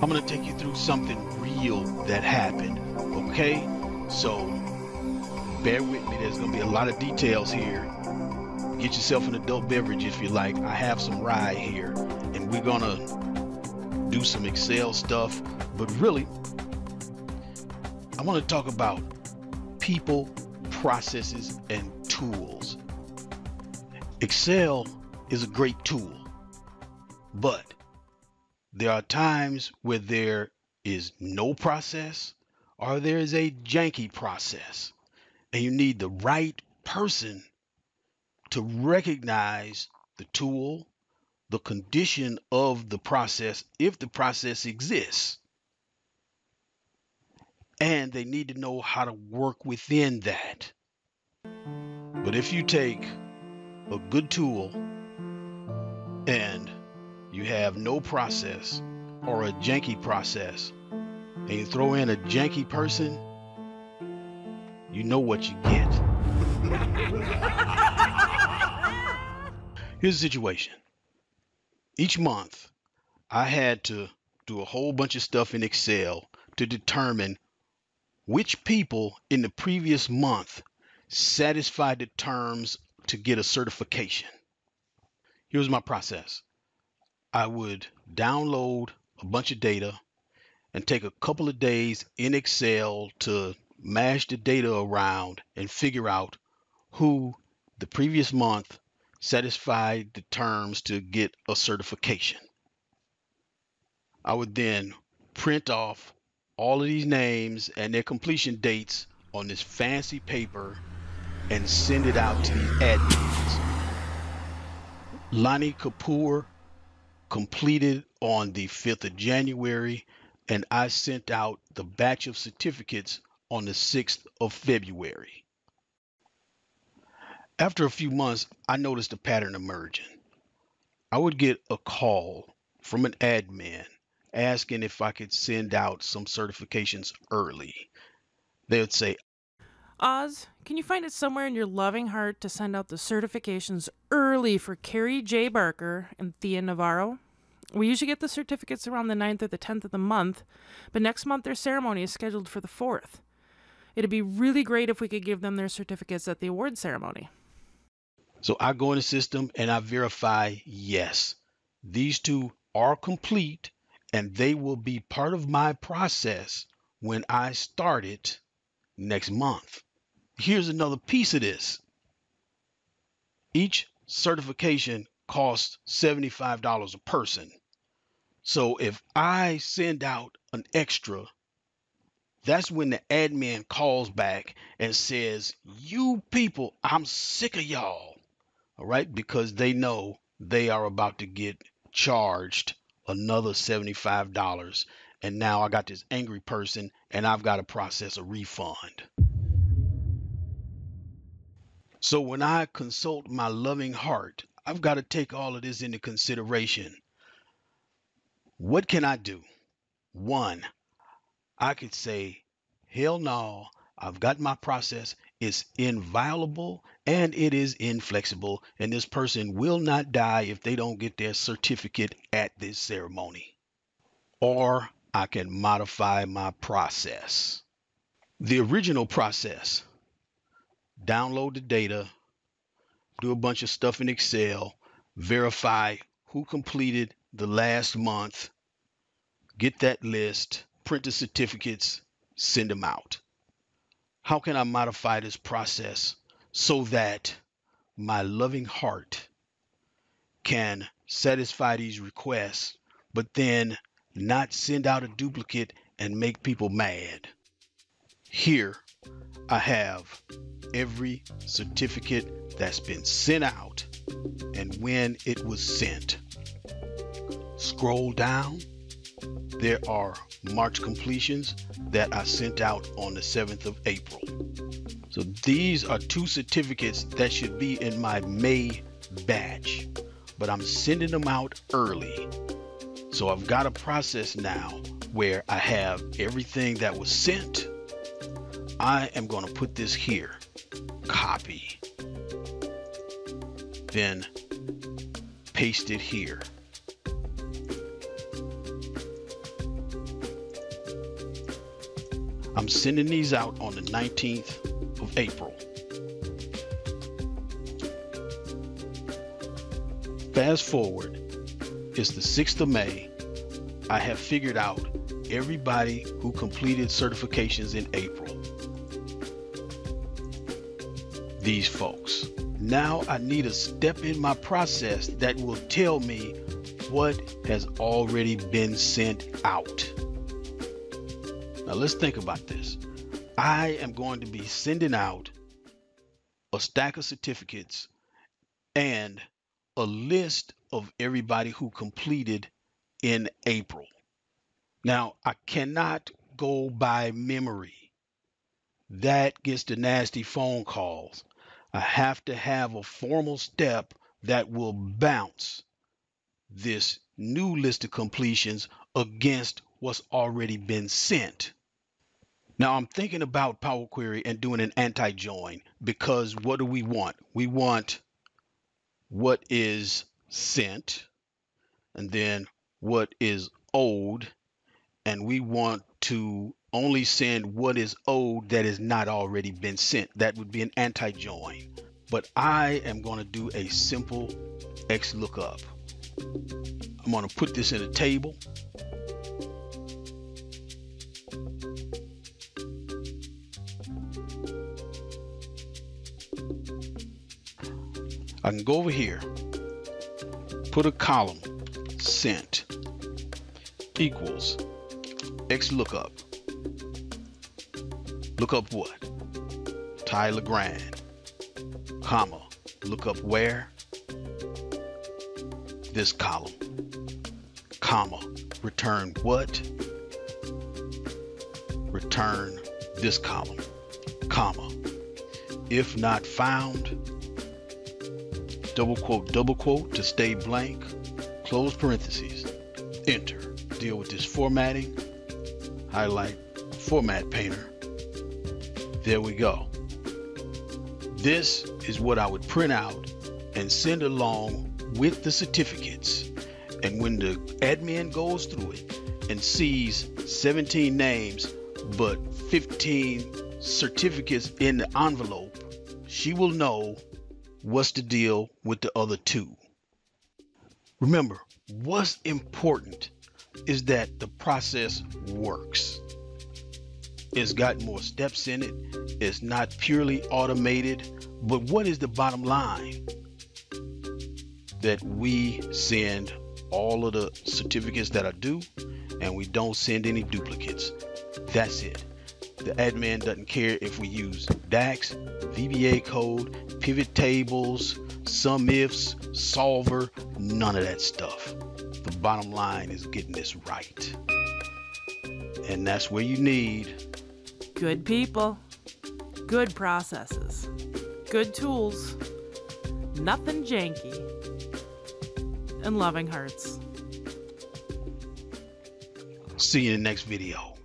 I'm going to take you through something real that happened. Okay? So bear with me. There's going to be a lot of details here. Get yourself an adult beverage if you like. I have some rye here, and we're going to do some Excel stuff. But really, I want to talk about people, processes, and tools. Excel is a great tool, but there are times where there is no process or there is a janky process, and you need the right person to recognize the tool, the condition of the process, if the process exists. And they need to know how to work within that. But if you take a good tool and you have no process or a janky process, and you throw in a janky person, you know what you get. Here's the situation. Each month, I had to do a whole bunch of stuff in Excel to determine which people in the previous month satisfied the terms to get a certification. Here's my process. I would download a bunch of data and take a couple of days in Excel to mash the data around and figure out who the previous month satisfied the terms to get a certification. I would then print off all of these names and their completion dates on this fancy paper and send it out to the admins. Lonnie Kapoor completed on the 5th of January, and I sent out the batch of certificates on the 6th of February. After a few months, I noticed a pattern emerging. I would get a call from an admin asking if I could send out some certifications early. They would say, Oz, can you find it somewhere in your loving heart to send out the certifications early for Carrie J. Barker and Thea Navarro? We usually get the certificates around the 9th or the 10th of the month, but next month their ceremony is scheduled for the 4th. It'd be really great if we could give them their certificates at the award ceremony. So I go in the system and I verify yes, these two are complete and they will be part of my process when I start it next month. Here's another piece of this. Each certification costs $75 a person. So if I send out an extra, that's when the admin calls back and says, You people, I'm sick of y'all. All right, because they know they are about to get charged another $75. And now I got this angry person and I've got to process a refund. So when I consult my loving heart, I've got to take all of this into consideration. What can I do? One, I could say, hell no, I've got my process. It's inviolable and it is inflexible. And this person will not die if they don't get their certificate at this ceremony. Or I can modify my process. The original process download the data, do a bunch of stuff in Excel, verify who completed the last month, get that list, print the certificates, send them out. How can I modify this process so that my loving heart can satisfy these requests, but then not send out a duplicate and make people mad? Here I have every certificate that's been sent out and when it was sent. Scroll down. There are March completions that I sent out on the 7th of April. So these are two certificates that should be in my May batch, but I'm sending them out early. So I've got a process now where I have everything that was sent. I am going to put this here copy, then paste it here. I'm sending these out on the 19th of April. Fast forward, it's the 6th of May. I have figured out everybody who completed certifications in April. These folks. Now I need a step in my process that will tell me what has already been sent out. Now let's think about this. I am going to be sending out a stack of certificates and a list of everybody who completed in April. Now, I cannot go by memory. That gets the nasty phone calls. I have to have a formal step that will bounce this new list of completions against what's already been sent. Now I'm thinking about Power Query and doing an anti-join because what do we want? We want what is sent and then what is owed and we want to only send what is owed that has not already been sent. That would be an anti-join. But I am going to do a simple XLOOKUP. I'm going to put this in a table. I can go over here, put a column, sent, equals, X lookup. Look up what? Tyler Grand, comma, look up where? This column, comma, return what? Return this column, comma. If not found, double quote, double quote to stay blank, close parentheses, enter. Deal with this formatting, highlight, format painter. There we go. This is what I would print out and send along with the certificates. And when the admin goes through it and sees 17 names but 15 certificates in the envelope, she will know what's the deal with the other two. Remember, what's important is that the process works. It's got more steps in it. It's not purely automated. But what is the bottom line? That we send all of the certificates that are due and we don't send any duplicates. That's it. The admin doesn't care if we use DAX, VBA code, pivot tables, SUMIFS, solver, none of that stuff. Bottom line is getting this right. And that's where you need Good people, good processes, good tools, nothing janky, and loving hearts. See you in the next video.